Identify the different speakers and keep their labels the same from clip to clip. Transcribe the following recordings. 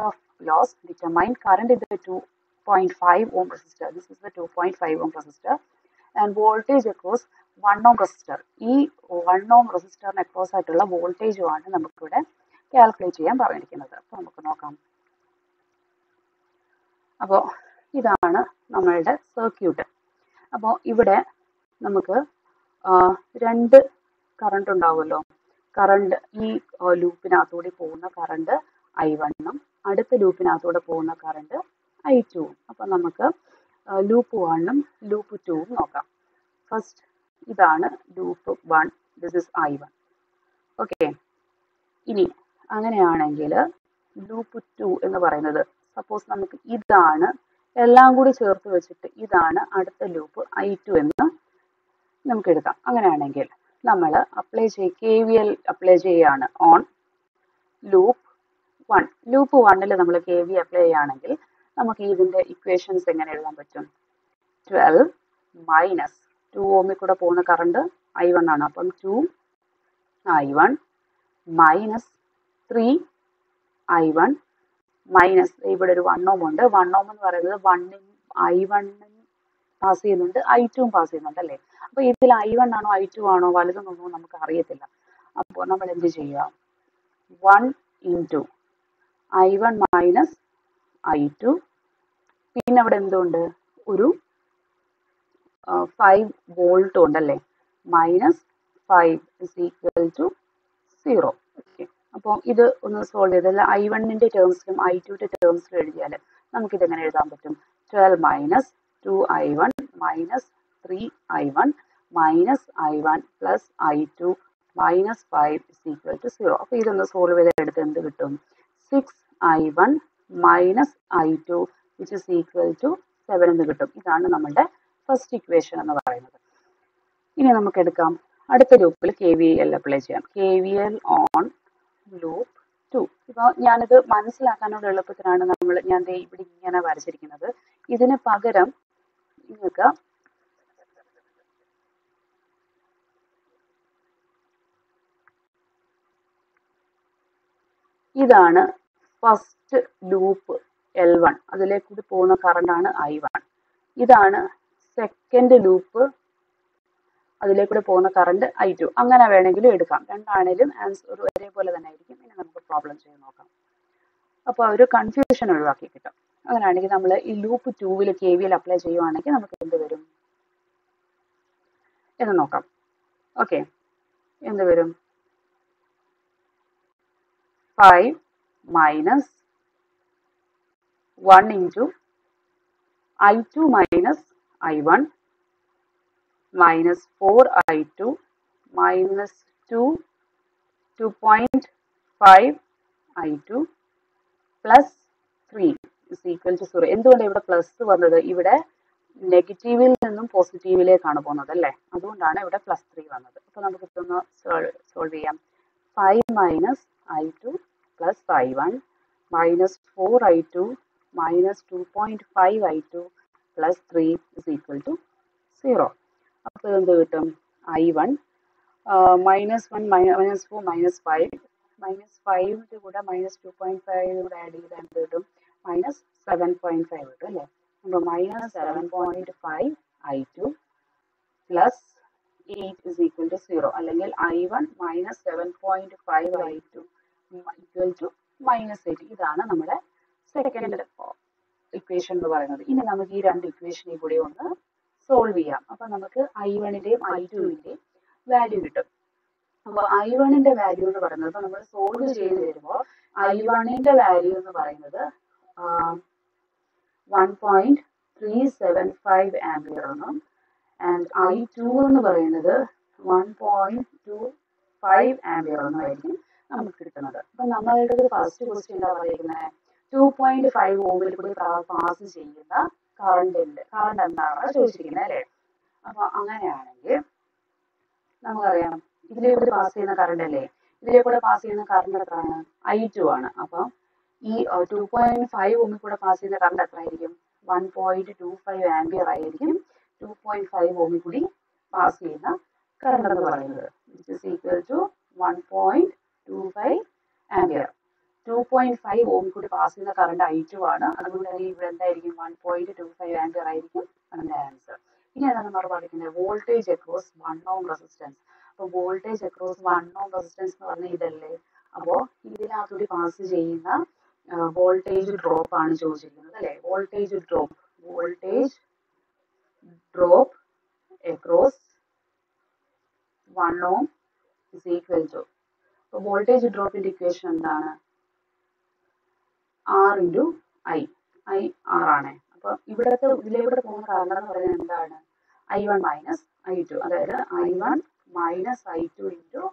Speaker 1: of loss determine current in the 2.5 ohm resistor. This is the 2.5 ohm resistor. And voltage across 1 ohm resistor. ഈ 1 ohm റെസിസ്റ്ററിന് across ആയിട്ടുള്ള വോൾട്ടേജുമാണ് നമുക്കിവിടെ calculate ചെയ്യാൻ പറഞ്ഞിരിക്കുന്നത് അപ്പോൾ നമുക്ക് നോക്കാം അപ്പോൾ ഇതാണ് നമ്മളുടെ സർക്യൂട്ട് അപ്പോൾ ഇവിടെ നമുക്ക് രണ്ട് കറണ്ട് ഉണ്ടാവുമല്ലോ കറണ്ട് ഈ ലൂപ്പിനകത്തൂടെ പോകുന്ന കറണ്ട് ഐ വണ്ണും അടുത്ത ലൂപ്പിനകത്തൂടെ പോകുന്ന കറണ്ട് ഐ ടുവും അപ്പം നമുക്ക് ലൂപ്പ് വണ്ണും ലൂപ്പ് ടുവും നോക്കാം. ഫസ്റ്റ് ഇതാണ് loop one this is I one okay ഇനി അങ്ങനെയാണെങ്കിൽ ലൂപ്പ് ടു എന്ന് പറയുന്നത് സപ്പോസ് നമുക്ക് ഇതാണ് എല്ലാം കൂടി ചേർത്ത് വെച്ചിട്ട് ഇതാണ് അടുത്ത ലൂപ്പ് ഐ ടു എന്ന് നമുക്ക് എടുക്കാം. അങ്ങനെയാണെങ്കിൽ നമ്മൾ അപ്ലൈ ചെയ്യ കെ വി എൽ അപ്ലൈ ചെയ്യുകയാണ് ഓൺ ലൂപ്പ് വൺ ലൂപ്പ് വണ്ണിൽ നമ്മൾ കെ വി അപ്ലൈ ചെയ്യുകയാണെങ്കിൽ നമുക്ക് ഇതിന്റെ ഇക്വേഷൻസ് എങ്ങനെ എഴുതാൻ പറ്റും? ട്വൽവ് മൈനസ് ടു ഓമിൽ കൂടെ പോകുന്ന കറണ്ട് ഐ വൺ ആണ്. അപ്പം two I one minus three I one minus ഇവിടെ ഒരു വൺ ഓം ഉണ്ട്. വൺ ഓം എന്ന് പറയുന്നത് വണ്ണിൻ ഐ വണ്ണും പാസ് ചെയ്യുന്നുണ്ട്. ഐ ടുവും പാസ് ചെയ്യുന്നുണ്ട് അല്ലേ? അപ്പോൾ ഇതിൽ ഐ വൺ ആണോ ഐ ടു ആണോ വലുതെന്നൊന്നും നമുക്ക് അറിയത്തില്ല അപ്പോൾ നമ്മൾ എന്ത് ചെയ്യുക? One into I one minus I two പിന്നെ അവിടെ എന്തുണ്ട്? ഒരു ഫൈവ് വോൾട്ട് ഉണ്ടല്ലേ? Minus five is equal to zero okay അപ്പോൾ ഇത് ഒന്ന് സോൾവ് ചെയ്താൽ ഐ വണ്ണിന്റെ ടേംസിലും ഐ ടുവിന്റെ ടേംസിലും എഴുതിയാൽ നമുക്കിത് എങ്ങനെ എഴുതാൻ പറ്റും? Twelve minus two I one minus three I one minus I one plus I two minus five is equal to zero അപ്പോൾ ഇതൊന്ന് സോൾവ് ചെയ്തെടുത്ത് എന്ത് കിട്ടും? Six I one minus I two which is equal to seven എന്ന് കിട്ടും. ഇതാണ് നമ്മുടെ first equation എന്ന് പറയുന്നത്. ഇനി നമുക്ക് എടുക്കാം. അടുത്ത ലൂപ്പിൽ കെ വി എൽ അപ്ലൈ ചെയ്യാം. K V L on loop two ഇപ്പോൾ ഞാനിത് മനസ്സിലാക്കാനുള്ള എളുപ്പത്തിനാണ് നമ്മൾ ഞാൻ ഇവിടെ ഇങ്ങനെ വരച്ചിരിക്കുന്നത്. ഇതിന് പകരം നിങ്ങൾക്ക് ഇതാണ് ഫസ്റ്റ് ലൂപ്പ് എൽ വൺ അതിലേക്ക് കൂടി പോകുന്ന കറണ്ടാണ് ഐ വൺ ഇതാണ് സെക്കൻഡ് ലൂപ്പ് അതിലേക്കൂടെ പോകുന്ന കറണ്ട് ഐ ടു അങ്ങനെ വേണമെങ്കിലും എടുക്കാം. രണ്ടാണേലും ആൻസർ ഒരേപോലെ തന്നെ ആയിരിക്കും. ഇനി നമുക്ക് പ്രോബ്ലം ചെയ്ത് നോക്കാം. അപ്പോൾ ഒരു കൺഫ്യൂഷൻ ഒഴിവാക്കി കിട്ടും. അങ്ങനെയാണെങ്കിൽ നമ്മൾ ഈ ലൂപ്പ് ടൂവിൽ കെ വിയിൽ അപ്ലൈ ചെയ്യുവാണെങ്കിൽ നമുക്ക് എന്ത് വരും? എന്ന് നോക്കാം. ഓക്കെ എന്ത് വരും? Five minus one into I two minus I one minus 4i2 minus 2 2.5 i2 plus three is equal to zero എന്തുകൊണ്ട് ഇവിടെ പ്ലസ് വന്നത്? ഇവിടെ നെഗറ്റീവിൽ നിന്നും പോസിറ്റീവിലേക്കാണ് പോകുന്നത് അല്ലേ? അതുകൊണ്ടാണ് ഇവിടെ പ്ലസ് ത്രീ വന്നത്. അപ്പോൾ നമുക്ക് ഇതൊന്ന് സോൾവ് ചെയ്യാം. Five minus I two minus two point five I two plus three is equal to zero അപ്പോൾ എന്ത് കിട്ടും? I one minus one minus four minus five minus ഫൈവിന്റെ കൂടെ മൈനസ് ടു പോയിന്റ് ഫൈവ് കൂടെ ആഡ് ചെയ്താൽ എന്ത് കിട്ടും? Minus seven point five കിട്ടും അല്ലേ? അപ്പോൾ minus seven point five I two plus eight is equal to zero അല്ലെങ്കിൽ I one minus seven point five I two two minus eight ഇതാണ് നമ്മുടെ സെക്കൻഡ് ഇക്വേഷൻ എന്ന് പറയുന്നത്. ഇനി നമുക്ക് ഈ രണ്ട് ഇക്വേഷനെയും കൂടി ഒന്ന് സോൾവ് ചെയ്യാം. അപ്പൊ നമുക്ക് ഐ വണ്ണിന്റെയും ഐ ടുവിന്റെയും വാല്യൂ കിട്ടും. അപ്പൊ ഐ വണ്ണിന്റെ വാല്യൂ എന്ന് പറയുന്നത് നമ്മൾ സോൾവ് ചെയ്ത് വരുമ്പോൾ ഐ വണ്ണിന്റെ വാല്യൂ എന്ന് പറയുന്നത് one point three seven five ampere എന്നും ആൻഡ് ഐ ടു എന്ന് പറയുന്നത് one point two five ampere എന്നും ആയിരിക്കും നമുക്ക് കിട്ടുന്നത്. നമ്മളുടെ ഫസ്റ്റ് ക്വസ്റ്റ്യൻ എന്താ പറയുന്നത് ടു പോയിന്റ് ഫൈവ് ഓമിൽ കൂടി പാസ് ചെയ്യുന്ന കറണ്ടിന്റെ കറണ്ട് എന്താണ് ചോദിച്ചിരിക്കുന്നത് അല്ലേ? അപ്പൊ അങ്ങനെയാണെങ്കിൽ നമുക്കറിയാം. ഇതിലേ കൂടി പാസ് ചെയ്യുന്ന കറണ്ട് അല്ലേ? ഇതിലേ കൂടെ പാസ് ചെയ്യുന്ന കറണ്ട് എത്രയാണ്? ഐ ടു ആണ്. അപ്പം ഈ ടു പോയിന്റ് ഫൈവ് ഓമിൽ കൂടെ പാസ് ചെയ്യുന്ന കറണ്ട് എത്ര ആയിരിക്കും one point two five ampere ആയിരിക്കും ടു പോയിന്റ് ഫൈവ് ഓമിൽ കൂടി പാസ് ചെയ്യുന്ന കറണ്ട് എന്ന് പറയുന്നത്. Which is equal to one point two five ampere two point five ohm കൂടി പാസ് ചെയ്യുന്ന കറണ്ട് ഐ ടു ആണ്. അതുകൊണ്ട് തന്നെ ഇവിടെ എന്തായിരിക്കും? One point two five ampere ആയിരിക്കും അതിന്റെ ആൻസർ ഇനി എന്താണ് നമ്മൾ പഠിക്കുന്നത് voltage across one ohm resistance അപ്പോൾ voltage across one ohm resistance എന്ന് പറഞ്ഞാൽ ഇതല്ലേ? അപ്പോൾ ഇതിനകത്തൂടി പാസ് ചെയ്യുന്ന വോൾട്ടേജ് ഡ്രോപ്പ് ആണ് ചോദിച്ചിരിക്കുന്നത് അല്ലെ? Voltage drop voltage drop across one ohm is equal to അപ്പോൾ വോൾട്ടേജ് ഡ്രോപ്പിന്റെ ഇക്വേഷൻ എന്താണ്? R into I I R ആണ്. അപ്പോൾ ഇവിടത്തെ ഇതിലൂടെ പോകുന്ന കറണ്ട് എന്ന് പറയുന്നത് എന്താണ്? I one minus I two അതായത് I one minus I two into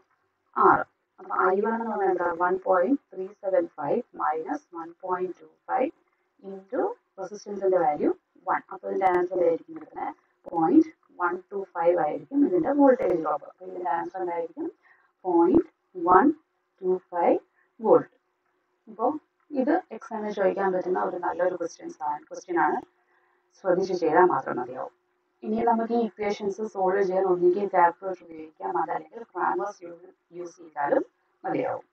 Speaker 1: R അപ്പൊ ഐ വൺ എന്ന് പറഞ്ഞാൽ എന്താ? One point three seven five minus one point two five into റെസിസ്റ്റൻസിന്റെ വാല്യൂ വൺ അപ്പോൾ ഇതിന്റെ ആൻസർ ആയിരിക്കും കിട്ടുന്നത് പോയിന്റ് വൺ ടു ഫൈവ് ആയിരിക്കും ഇതിന്റെ വോൾട്ടേജ് ഡ്രോപ്പ് അപ്പോൾ ഇതിന്റെ ആൻസർ എന്തായിരിക്കും? Point one two five volt അപ്പോൾ ഇത് എക്സാമിന് ചോദിക്കാൻ പറ്റുന്ന ഒരു നല്ലൊരു ക്വസ്റ്റ്യൻസ് ആണ്. ക്വസ്റ്റ്യൻ ആണ്. ശ്രദ്ധിച്ച് ചെയ്താൽ മാത്രം മതിയാവും. ഇനി നമുക്ക് ഈ ഇക്വേഷൻസ് സോൾവ് ചെയ്യാൻ ഒന്നുകിൽ കാൽക്കുലേറ്റർ ഉപയോഗിക്കാം. അതല്ലെങ്കിൽ ക്രാമേഴ്സ് യൂസ് ചെയ്താലും മതിയാവും.